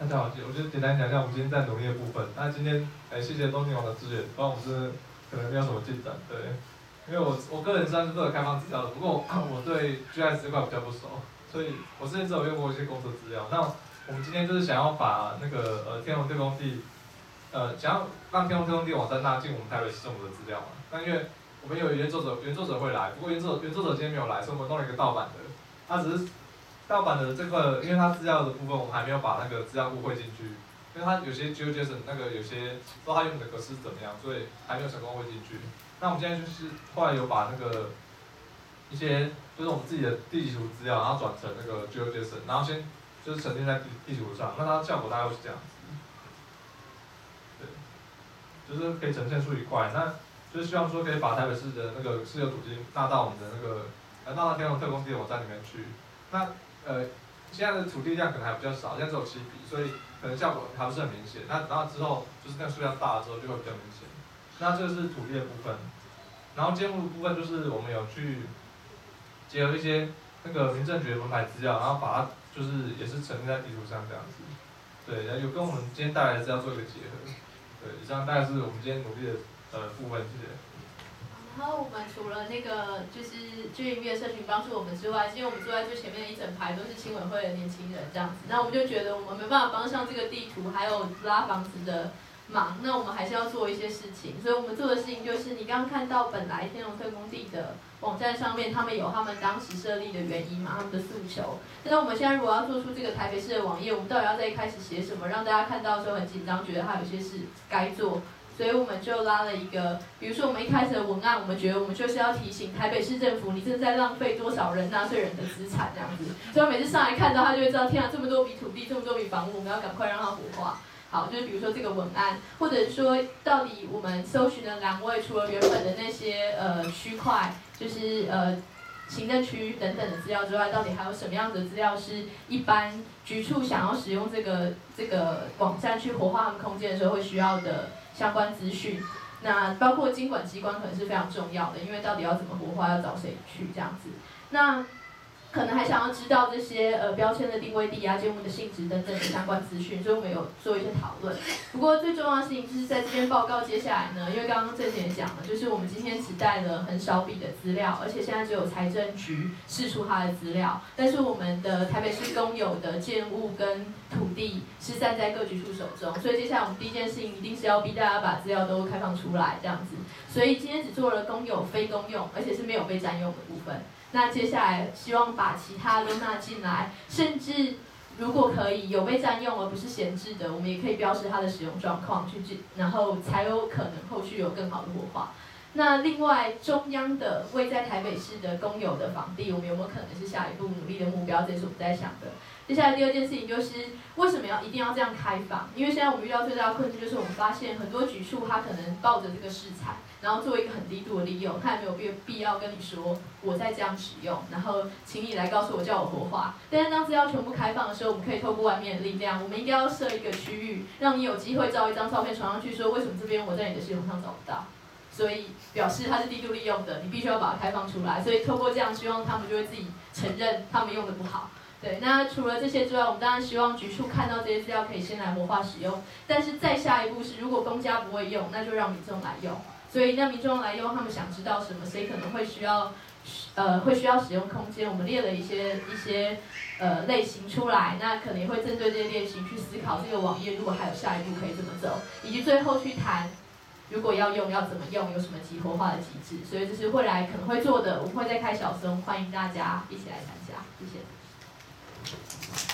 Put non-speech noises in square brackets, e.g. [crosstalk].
大家好，我就简单讲一下我们今天在努力的部分。那今天，哎，谢谢东尼网的支援，不然我们是可能没有什么进展，对。因为我我个人算是做开放资料的，不过 [laughs] 我对 GIS 这块比较不熟，所以我之前只有用过一些公测资料。那我们今天就是想要把那个呃天龙特工地，呃想要让天龙特工地网站拉进我们台北市政府的资料嘛。那因为我们有原作者原作者会来，不过原作原作者今天没有来，所以我们弄了一个盗版的。他只是盗版的这个，因为它资料的部分我们还没有把那个资料库汇进去，因为它有些 GeoJSON 那个有些不知道它用的格式怎么样，所以还没有成功汇进去。那我们现在就是后来有把那个一些就是我们自己的地图资料，然后转成那个 GeoJSON，然后先。就是沉淀在地地图上，那它效果大概会是这样子，对，就是可以呈现出一块，那就是希望说可以把台北市的那个私有土地纳到我们的那个，呃，纳到天龙特工地网站里面去。那呃，现在的土地量可能还比较少，现在只有七笔，所以可能效果还不是很明显。那然后之后就是那个数量大了之后就会比较明显。那这个是土地的部分，然后建物的部分就是我们有去结合一些那个民政局的门牌资料，然后把它。就是也是呈现在地图上这样子，对，然后有跟我们今天带来的资料做一个结合，对，以上大概是我们今天努力的呃部分，谢谢。然后我们除了那个就是居民的社群帮助我们之外，因为我们坐在最前面的一整排都是青委会的年轻人这样子，那我们就觉得我们没办法帮上这个地图还有拉房子的。忙，那我们还是要做一些事情，所以我们做的事情就是，你刚刚看到本来天龙特工地的网站上面，他们有他们当时设立的原因嘛，他们的诉求。但是我们现在如果要做出这个台北市的网页，我们到底要在一开始写什么，让大家看到的时候很紧张，觉得他有些事该做，所以我们就拉了一个，比如说我们一开始的文案，我们觉得我们就是要提醒台北市政府，你正在浪费多少人纳税人的资产这样子，所以每次上来看到他就会知道，天啊，这么多笔土地，这么多笔房屋，我们要赶快让它活化。好，就是比如说这个文案，或者说到底我们搜寻的栏位，除了原本的那些呃区块，就是呃行政区等等的资料之外，到底还有什么样的资料是一般局处想要使用这个这个网站去活化他们空间的时候会需要的相关资讯？那包括经管机关可能是非常重要的，因为到底要怎么活化，要找谁去这样子？那。可能还想要知道这些呃标签的定位地啊、节目的性质等等的相关资讯，所以我们有做一些讨论。不过最重要的事情就是在这篇报告接下来呢，因为刚刚郑姐讲了，就是我们今天只带了很少笔的资料，而且现在只有财政局释出它的资料，但是我们的台北市公有的建物跟土地是站在各局处手中，所以接下来我们第一件事情一定是要逼大家把资料都开放出来这样子。所以今天只做了公有、非公用，而且是没有被占用的部分。那接下来希望把其他都纳进来，甚至如果可以有被占用而不是闲置的，我们也可以标识它的使用状况，去然后才有可能后续有更好的活化。那另外中央的位在台北市的公有的房地，我们有没有可能是下一步努力的目标？这是我们在想的。接下来第二件事情就是为什么要一定要这样开放？因为现在我们遇到最大的困境就是我们发现很多局处他可能抱着这个市场。然后做一个很低度的利用，他也没有必必要跟你说我在这样使用，然后请你来告诉我叫我活化。但是当资料全部开放的时候，我们可以透过外面的力量，我们应该要设一个区域，让你有机会照一张照片传上去，说为什么这边我在你的系统上找不到？所以表示它是低度利用的，你必须要把它开放出来。所以透过这样，希望他们就会自己承认他们用的不好。对，那除了这些之外，我们当然希望局处看到这些资料可以先来活化使用。但是再下一步是，如果公家不会用，那就让民众来用。所以那民众来用，他们想知道什么，谁可能会需要，呃，会需要使用空间。我们列了一些一些呃类型出来，那可能也会针对这些类型去思考这个网页如果还有下一步可以怎么走，以及最后去谈如果要用要怎么用，有什么集合化的机制。所以这是未来可能会做的，我们会再开小声，欢迎大家一起来参加。谢谢。